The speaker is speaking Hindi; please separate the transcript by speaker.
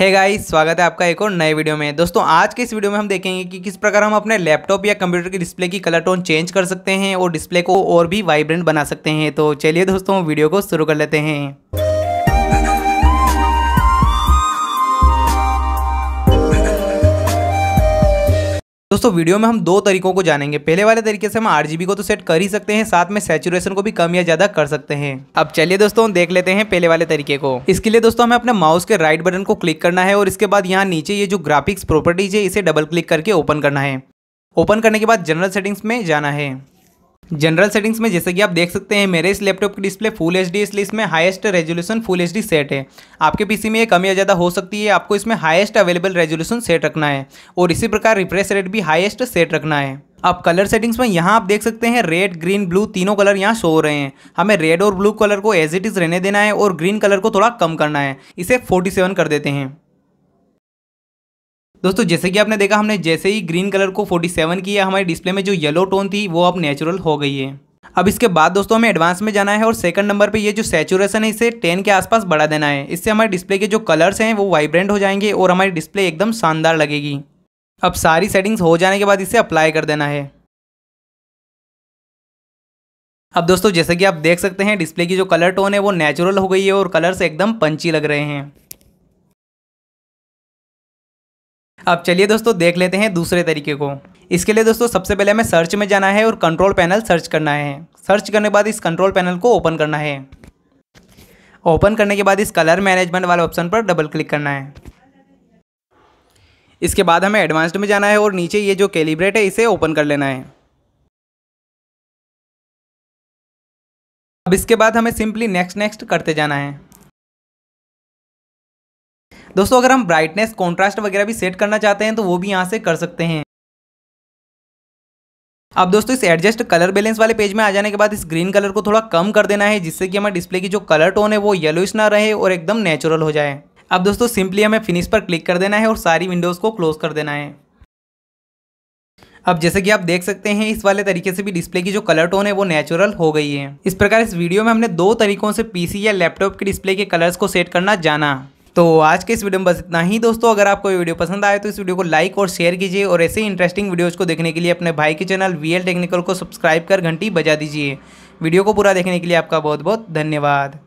Speaker 1: है गाइस स्वागत है आपका एक और नए वीडियो में। दोस्तों, आज के इस वीडियो में हम देखेंगे कि किस प्रकार हम अपने लैपटॉप या कंप्यूटर की डिस्प्ले की कलर टोन चेंज कर सकते हैं और डिस्प्ले को और भी वाइब्रेंट बना सकते हैं। तो चलिए दोस्तों, वीडियो को शुरू कर लेते हैं। दोस्तों, वीडियो में हम दो तरीकों को जानेंगे। पहले वाले तरीके से हम आरजीबी को तो सेट कर ही सकते हैं, साथ में सेचुरेशन को भी कम या ज़्यादा कर सकते हैं। अब चलिए दोस्तों देख लेते हैं पहले वाले तरीके को। इसके लिए दोस्तों, हमें अपने माउस के राइट बटन को क्लिक करना है और इसके बाद यहाँ नीचे ये जो ग्राफिक्स प्रॉपर्टीज़ है, इसे डबल क्लिक करके ओपन करना है। ओपन करने के बाद जनरल सेटिंग्स में जाना है। जनरल सेटिंग्स में, जैसे कि आप देख सकते हैं, मेरे इस लैपटॉप की डिस्प्ले फुल एच डी इसलिए इसमें highest resolution full H D set है। आपके पीसी में ये कम या ज़्यादा हो सकती है, आपको इसमें हाईएस्ट अवेलेबल रेजोल्यूशन सेट रखना है और इसी प्रकार रिफ्रेश रेट भी हाईएस्ट सेट रखना है। अब कलर सेटिंग्स में, यहाँ आप देख सकते हैं रेड ग्रीन ब्लू तीनों कलर यहाँ शो हो रहे हैं। हमें रेड और ब्लू कलर को एज इट इज़ रहने देना है और ग्रीन कलर को थोड़ा कम करना है। इसे 47 कर देते हैं। दोस्तों, जैसे कि आपने देखा, हमने जैसे ही ग्रीन कलर को 47 किया, हमारे डिस्प्ले में जो येलो टोन थी, वो अब नेचुरल हो गई है। अब इसके बाद, दोस्तों, हमें एडवांस में जाना है और सेकंड नंबर पे ये जो सेचुरेशन है, इसे 10 के आसपास बढ़ा देना है। इससे हमारे डिस्प्ले के जो कलर्स हैं, वो वाइब्रेंट हो जाएँगे और हमारी डिस्प्ले एकदम शानदार लगेगी। अब सारी सेटिंग्स हो जाने के बाद इसे अप्लाई कर देना है। अब दोस्तों, जैसे कि आप देख सकते हैं डिस्प्ले की जो कलर टोन है, वो नेचुरल हो गई है और कलर्स एकदम पंची लग रहे हैं। अब चलिए दोस्तों देख लेते हैं दूसरे तरीके को। इसके लिए दोस्तों सबसे पहले हमें सर्च में जाना है और कंट्रोल पैनल सर्च करना है। सर्च करने के बाद इस कंट्रोल पैनल को ओपन करना है। ओपन करने के बाद इस कलर मैनेजमेंट वाले ऑप्शन पर डबल क्लिक करना है। इसके बाद हमें एडवांस्ड में जाना है और नीचे ये जो कैलिब्रेट है, इसे ओपन कर लेना है। अब इसके बाद हमें सिंपली नेक्स्ट नेक्स्ट करते जाना है। दोस्तों, अगर हम ब्राइटनेस कॉन्ट्रास्ट वगैरह भी सेट करना चाहते हैं तो वो भी यहाँ से कर सकते हैं। अब दोस्तों, इस एडजस्ट कलर बैलेंस वाले पेज में आ जाने के बाद इस ग्रीन कलर को थोड़ा कम कर देना है, जिससे कि हमारे डिस्प्ले की जो कलर टोन है, वो येलोइश ना रहे और एकदम नेचुरल हो जाए। अब दोस्तों सिंपली हमें फिनिश पर क्लिक कर देना है और सारी विंडोज़ को क्लोज कर देना है। अब जैसे कि आप देख सकते हैं, इस वाले तरीके से भी डिस्प्ले की जो कलर टोन है, वो नेचुरल हो गई है। इस प्रकार इस वीडियो में हमने दो तरीकों से पीसी या लैपटॉप के डिस्प्ले के कलर्स को सेट करना जाना। तो आज के इस वीडियो में बस इतना ही। दोस्तों, अगर आपको ये वीडियो पसंद आए तो इस वीडियो को लाइक और शेयर कीजिए और ऐसे ही इंटरेस्टिंग वीडियोज़ को देखने के लिए अपने भाई के चैनल वीएल टेक्निकल को सब्सक्राइब कर, घंटी बजा दीजिए। वीडियो को पूरा देखने के लिए आपका बहुत बहुत धन्यवाद।